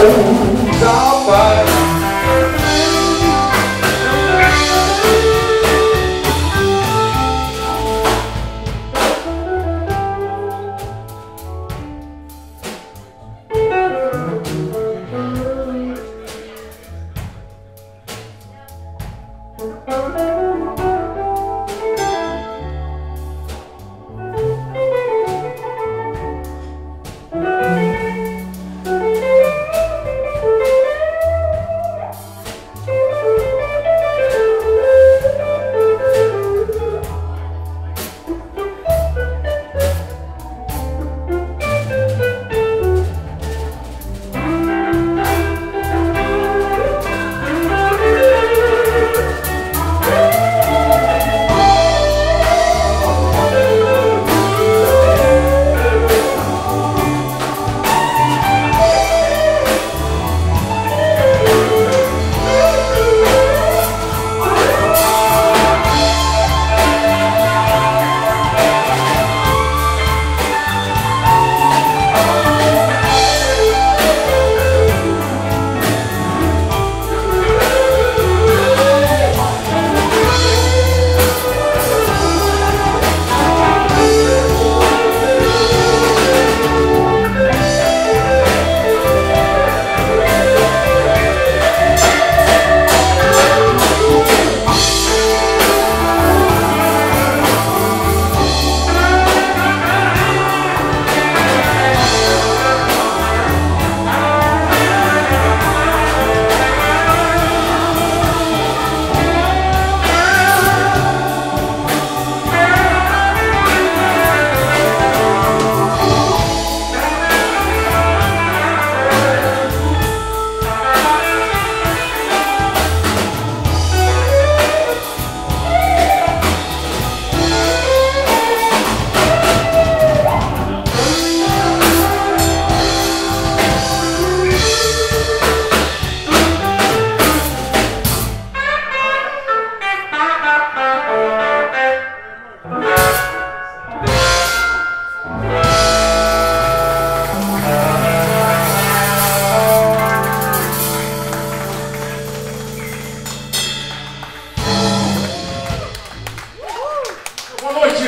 goes all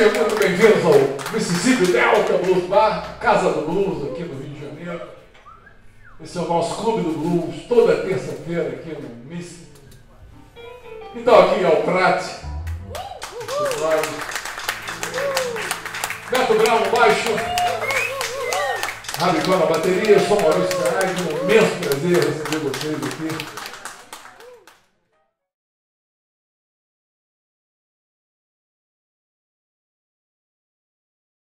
noite, muito bem-vindos ao Mississippi Delta Blues Bar, Casa do Blues, aqui no Rio de Janeiro. Esse é o nosso clube do blues, toda terça-feira aqui no Mississippi. Então aqui é o Prate, Beto no baixo, Rabicó na bateria, eu sou Maurício Ferraz, um imenso prazer receber vocês aqui